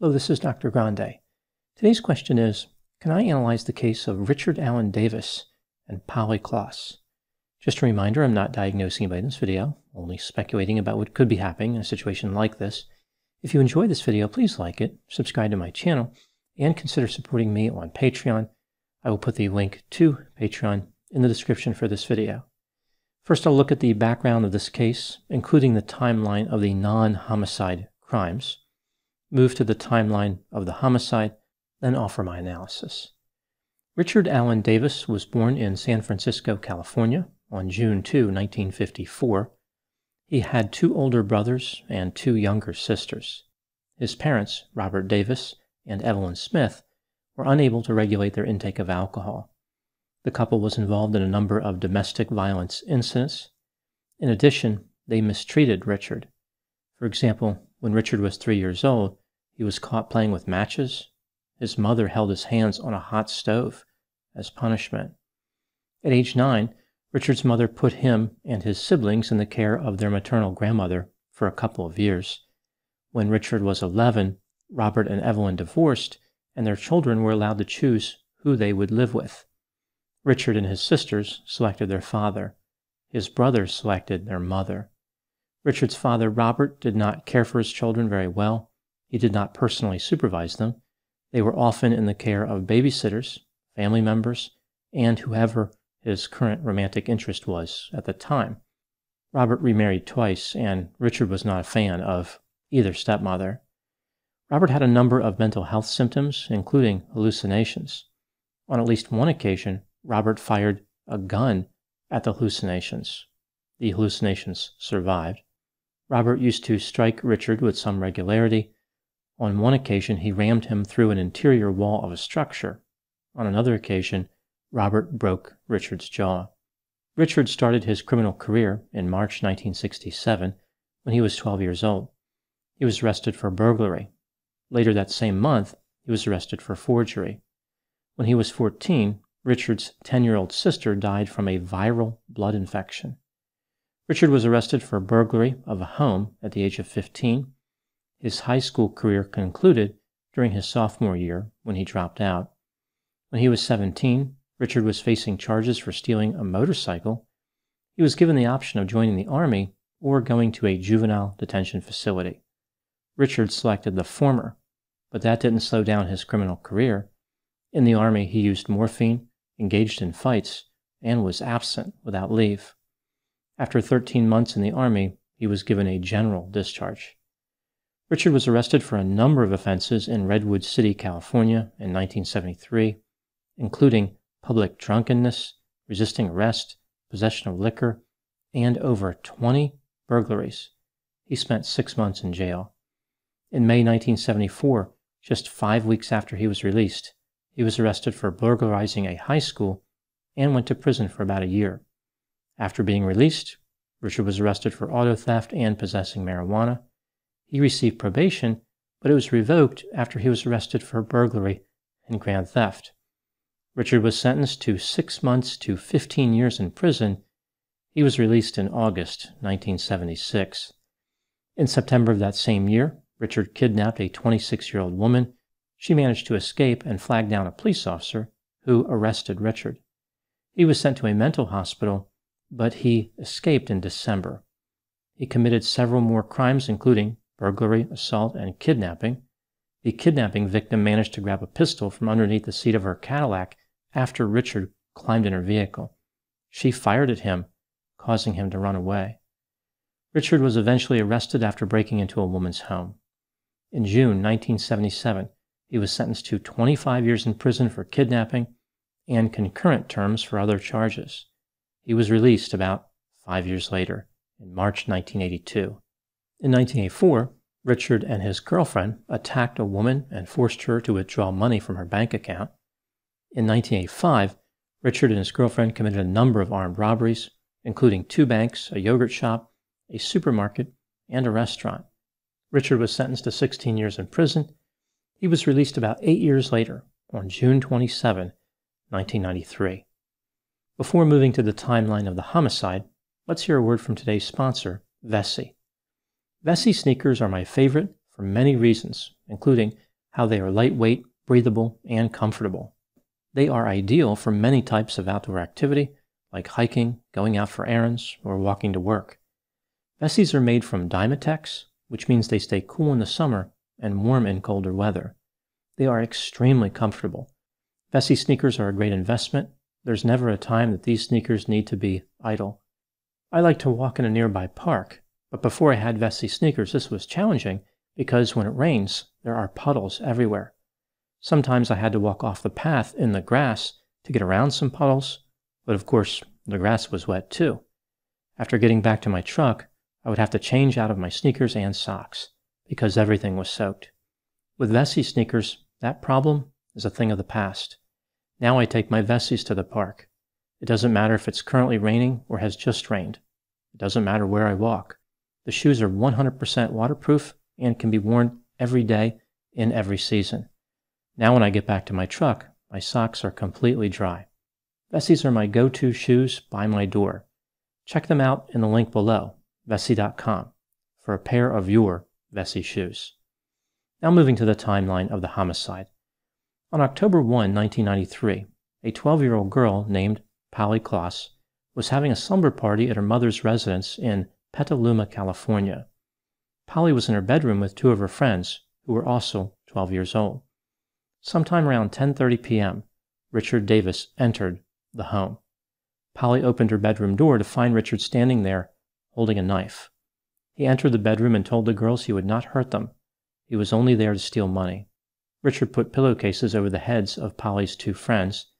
Hello, this is Dr. Grande. Today's question is Can I analyze the case of Richard Allen Davis and Polly Klaas? Just a reminder I'm not diagnosing anybody in this video, only speculating about what could be happening in a situation like this. If you enjoyed this video, please like it, subscribe to my channel, and consider supporting me on Patreon. I will put the link to Patreon in the description for this video. First, I'll look at the background of this case, including the timeline of the non homicide crimes move to the timeline of the homicide, then offer my analysis. Richard Allen Davis was born in San Francisco, California on June 2, 1954. He had two older brothers and two younger sisters. His parents, Robert Davis and Evelyn Smith, were unable to regulate their intake of alcohol. The couple was involved in a number of domestic violence incidents. In addition, they mistreated Richard. For example, when Richard was three years old, he was caught playing with matches. His mother held his hands on a hot stove as punishment. At age nine, Richard's mother put him and his siblings in the care of their maternal grandmother for a couple of years. When Richard was 11, Robert and Evelyn divorced, and their children were allowed to choose who they would live with. Richard and his sisters selected their father. His brothers selected their mother. Richard's father, Robert, did not care for his children very well. He did not personally supervise them. They were often in the care of babysitters, family members, and whoever his current romantic interest was at the time. Robert remarried twice, and Richard was not a fan of either stepmother. Robert had a number of mental health symptoms, including hallucinations. On at least one occasion, Robert fired a gun at the hallucinations. The hallucinations survived. Robert used to strike Richard with some regularity. On one occasion, he rammed him through an interior wall of a structure. On another occasion, Robert broke Richard's jaw. Richard started his criminal career in March 1967 when he was 12 years old. He was arrested for burglary. Later that same month, he was arrested for forgery. When he was 14, Richard's 10 year old sister died from a viral blood infection. Richard was arrested for burglary of a home at the age of 15. His high school career concluded during his sophomore year when he dropped out. When he was 17, Richard was facing charges for stealing a motorcycle. He was given the option of joining the Army or going to a juvenile detention facility. Richard selected the former, but that didn't slow down his criminal career. In the Army, he used morphine, engaged in fights, and was absent without leave. After 13 months in the Army, he was given a general discharge. Richard was arrested for a number of offenses in Redwood City, California in 1973, including public drunkenness, resisting arrest, possession of liquor, and over 20 burglaries. He spent six months in jail. In May 1974, just five weeks after he was released, he was arrested for burglarizing a high school and went to prison for about a year. After being released, Richard was arrested for auto theft and possessing marijuana. He received probation, but it was revoked after he was arrested for burglary and grand theft. Richard was sentenced to six months to 15 years in prison. He was released in August 1976. In September of that same year, Richard kidnapped a 26 year old woman. She managed to escape and flagged down a police officer who arrested Richard. He was sent to a mental hospital but he escaped in December. He committed several more crimes, including burglary, assault, and kidnapping. The kidnapping victim managed to grab a pistol from underneath the seat of her Cadillac after Richard climbed in her vehicle. She fired at him, causing him to run away. Richard was eventually arrested after breaking into a woman's home. In June 1977, he was sentenced to 25 years in prison for kidnapping and concurrent terms for other charges. He was released about five years later, in March 1982. In 1984, Richard and his girlfriend attacked a woman and forced her to withdraw money from her bank account. In 1985, Richard and his girlfriend committed a number of armed robberies, including two banks, a yogurt shop, a supermarket, and a restaurant. Richard was sentenced to 16 years in prison. He was released about eight years later, on June 27, 1993. Before moving to the timeline of the homicide, let's hear a word from today's sponsor, Vessi. Vessi sneakers are my favorite for many reasons, including how they are lightweight, breathable, and comfortable. They are ideal for many types of outdoor activity, like hiking, going out for errands, or walking to work. Vessis are made from Dymatex, which means they stay cool in the summer and warm in colder weather. They are extremely comfortable. Vessi sneakers are a great investment. There's never a time that these sneakers need to be idle. I like to walk in a nearby park, but before I had Vessi sneakers, this was challenging because when it rains, there are puddles everywhere. Sometimes I had to walk off the path in the grass to get around some puddles, but of course, the grass was wet too. After getting back to my truck, I would have to change out of my sneakers and socks because everything was soaked. With Vessi sneakers, that problem is a thing of the past. Now I take my Vessis to the park. It doesn't matter if it's currently raining or has just rained. It doesn't matter where I walk. The shoes are 100% waterproof and can be worn every day in every season. Now when I get back to my truck, my socks are completely dry. Vessis are my go-to shoes by my door. Check them out in the link below, vessi.com, for a pair of your Vessi shoes. Now moving to the timeline of the homicide. On October 1, 1993, a 12-year-old girl named Polly Klaas was having a slumber party at her mother's residence in Petaluma, California. Polly was in her bedroom with two of her friends, who were also 12 years old. Sometime around 10:30 p.m., Richard Davis entered the home. Polly opened her bedroom door to find Richard standing there holding a knife. He entered the bedroom and told the girls he would not hurt them. He was only there to steal money. Richard put pillowcases over the heads of Polly's two friends,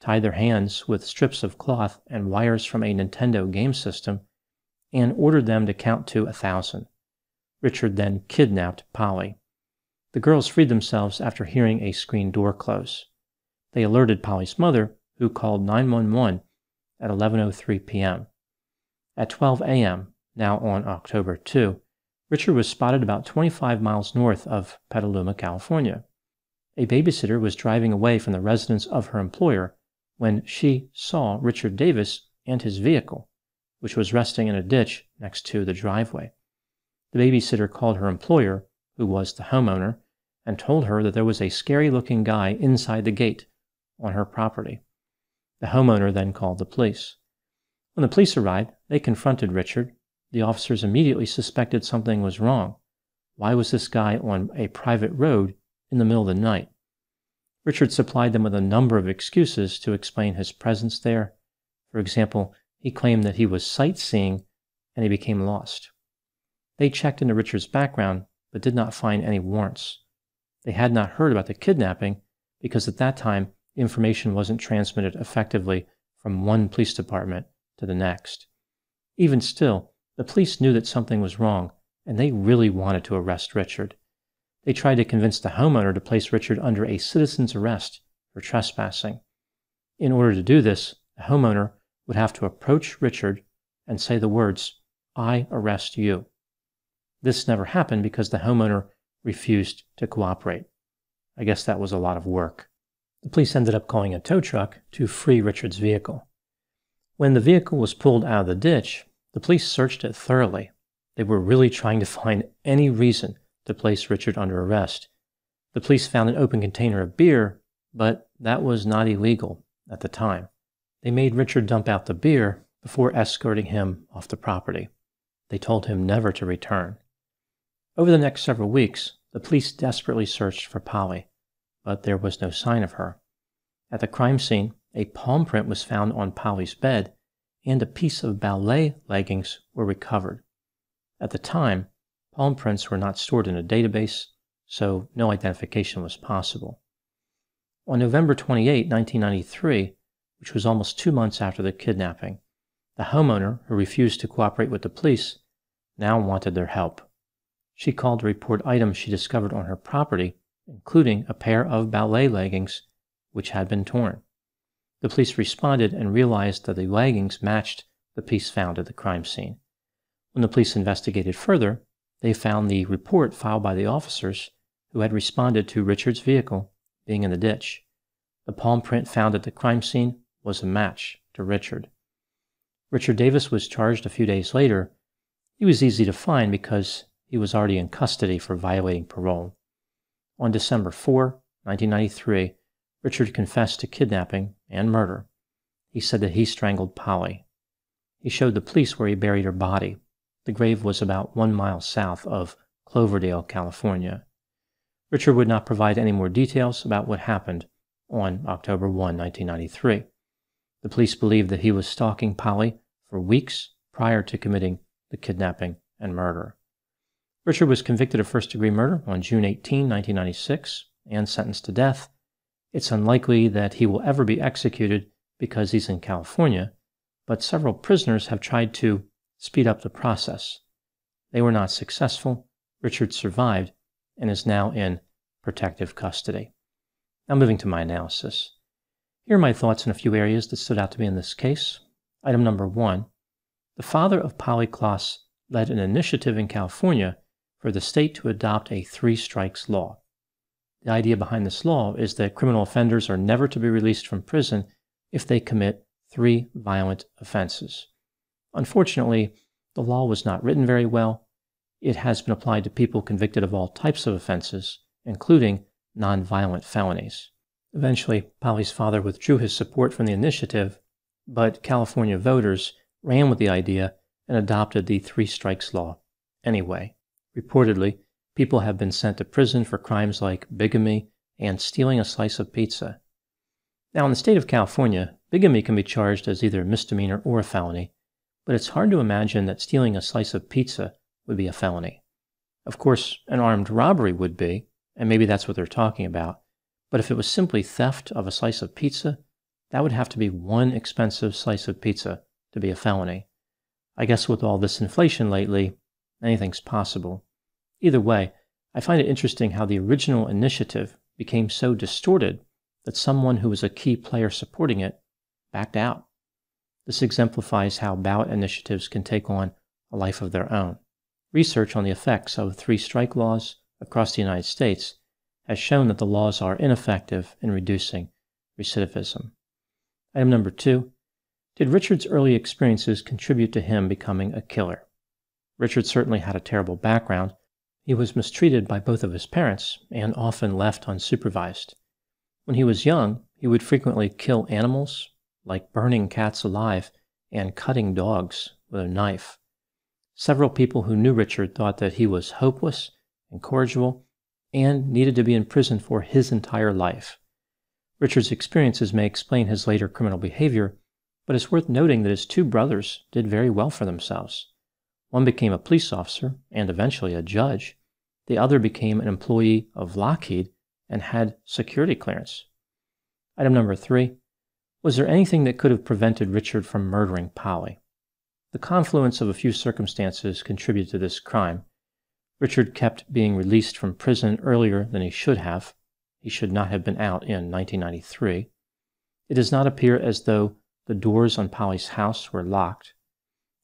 tied their hands with strips of cloth and wires from a Nintendo game system, and ordered them to count to a thousand. Richard then kidnapped Polly. The girls freed themselves after hearing a screen door close. They alerted Polly's mother, who called 911 at 11:03 p.m. At 12 a.m., now on October 2, Richard was spotted about 25 miles north of Petaluma, California. A babysitter was driving away from the residence of her employer when she saw Richard Davis and his vehicle, which was resting in a ditch next to the driveway. The babysitter called her employer, who was the homeowner, and told her that there was a scary looking guy inside the gate on her property. The homeowner then called the police. When the police arrived, they confronted Richard. The officers immediately suspected something was wrong. Why was this guy on a private road in the middle of the night? Richard supplied them with a number of excuses to explain his presence there. For example, he claimed that he was sightseeing and he became lost. They checked into Richard's background but did not find any warrants. They had not heard about the kidnapping because at that time information wasn't transmitted effectively from one police department to the next. Even still, the police knew that something was wrong, and they really wanted to arrest Richard. They tried to convince the homeowner to place Richard under a citizen's arrest for trespassing. In order to do this, the homeowner would have to approach Richard and say the words, I arrest you. This never happened because the homeowner refused to cooperate. I guess that was a lot of work. The police ended up calling a tow truck to free Richard's vehicle. When the vehicle was pulled out of the ditch, the police searched it thoroughly. They were really trying to find any reason to place Richard under arrest. The police found an open container of beer, but that was not illegal at the time. They made Richard dump out the beer before escorting him off the property. They told him never to return. Over the next several weeks, the police desperately searched for Polly, but there was no sign of her. At the crime scene, a palm print was found on Polly's bed, and a piece of ballet leggings were recovered. At the time, palm prints were not stored in a database, so no identification was possible. On November 28, 1993, which was almost two months after the kidnapping, the homeowner, who refused to cooperate with the police, now wanted their help. She called to report items she discovered on her property, including a pair of ballet leggings which had been torn. The police responded and realized that the leggings matched the piece found at the crime scene. When the police investigated further, they found the report filed by the officers who had responded to Richard's vehicle being in the ditch. The palm print found at the crime scene was a match to Richard. Richard Davis was charged a few days later. He was easy to find because he was already in custody for violating parole. On December 4, 1993, Richard confessed to kidnapping and murder. He said that he strangled Polly. He showed the police where he buried her body. The grave was about one mile south of Cloverdale, California. Richard would not provide any more details about what happened on October 1, 1993. The police believed that he was stalking Polly for weeks prior to committing the kidnapping and murder. Richard was convicted of first degree murder on June 18, 1996, and sentenced to death. It's unlikely that he will ever be executed because he's in California, but several prisoners have tried to speed up the process. They were not successful. Richard survived and is now in protective custody. Now, moving to my analysis. Here are my thoughts in a few areas that stood out to me in this case. Item number one the father of Polly Klaas led an initiative in California for the state to adopt a three strikes law. The idea behind this law is that criminal offenders are never to be released from prison if they commit three violent offenses. Unfortunately, the law was not written very well. It has been applied to people convicted of all types of offenses, including nonviolent felonies. Eventually, Polly's father withdrew his support from the initiative, but California voters ran with the idea and adopted the three strikes law anyway. Reportedly, people have been sent to prison for crimes like bigamy and stealing a slice of pizza. Now, in the state of California, bigamy can be charged as either a misdemeanor or a felony, but it's hard to imagine that stealing a slice of pizza would be a felony. Of course, an armed robbery would be, and maybe that's what they're talking about. But if it was simply theft of a slice of pizza, that would have to be one expensive slice of pizza to be a felony. I guess with all this inflation lately, anything's possible. Either way, I find it interesting how the original initiative became so distorted that someone who was a key player supporting it backed out. This exemplifies how ballot initiatives can take on a life of their own. Research on the effects of three strike laws across the United States has shown that the laws are ineffective in reducing recidivism. Item number two Did Richard's early experiences contribute to him becoming a killer? Richard certainly had a terrible background. He was mistreated by both of his parents and often left unsupervised. When he was young, he would frequently kill animals, like burning cats alive and cutting dogs with a knife. Several people who knew Richard thought that he was hopeless incorrigible, and needed to be in prison for his entire life. Richard's experiences may explain his later criminal behavior, but it's worth noting that his two brothers did very well for themselves. One became a police officer and eventually a judge. The other became an employee of Lockheed and had security clearance. Item number three Was there anything that could have prevented Richard from murdering Polly? The confluence of a few circumstances contributed to this crime, Richard kept being released from prison earlier than he should have. He should not have been out in 1993. It does not appear as though the doors on Polly's house were locked.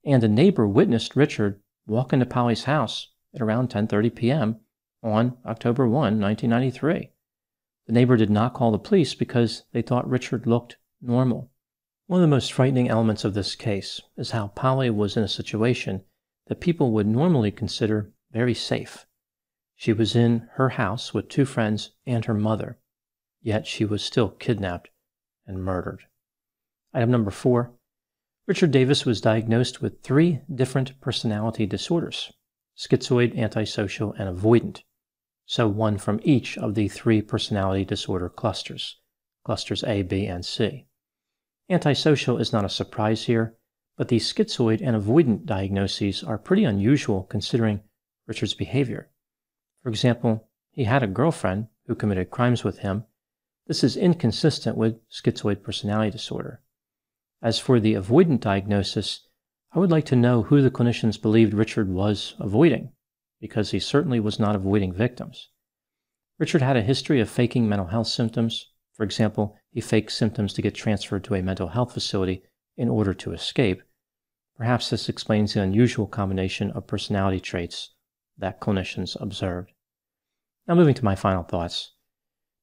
And a neighbor witnessed Richard walk into Polly's house at around 10:30 p.m. on October 1, 1993. The neighbor did not call the police because they thought Richard looked normal. One of the most frightening elements of this case is how Polly was in a situation that people would normally consider very safe. She was in her house with two friends and her mother, yet she was still kidnapped and murdered. Item number four Richard Davis was diagnosed with three different personality disorders schizoid, antisocial, and avoidant. So one from each of the three personality disorder clusters, clusters A, B, and C. Antisocial is not a surprise here, but the schizoid and avoidant diagnoses are pretty unusual considering Richard's behavior. For example, he had a girlfriend who committed crimes with him. This is inconsistent with schizoid personality disorder. As for the avoidant diagnosis, I would like to know who the clinicians believed Richard was avoiding, because he certainly was not avoiding victims. Richard had a history of faking mental health symptoms. For example, he faked symptoms to get transferred to a mental health facility in order to escape. Perhaps this explains the unusual combination of personality traits that clinicians observed. Now, moving to my final thoughts.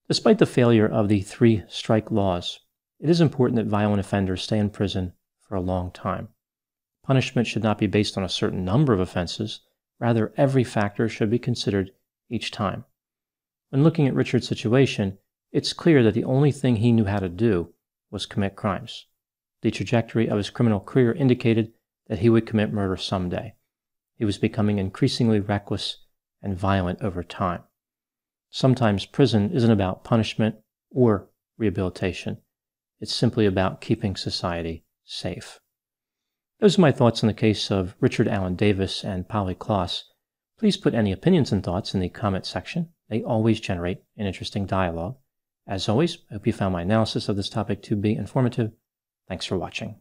Despite the failure of the three strike laws, it is important that violent offenders stay in prison for a long time. Punishment should not be based on a certain number of offenses, rather, every factor should be considered each time. When looking at Richard's situation, it's clear that the only thing he knew how to do was commit crimes. The trajectory of his criminal career indicated that he would commit murder someday. He was becoming increasingly reckless and violent over time. Sometimes prison isn't about punishment or rehabilitation. It's simply about keeping society safe. Those are my thoughts on the case of Richard Allen Davis and Polly Klaas. Please put any opinions and thoughts in the comment section. They always generate an interesting dialogue. As always, I hope you found my analysis of this topic to be informative. Thanks for watching.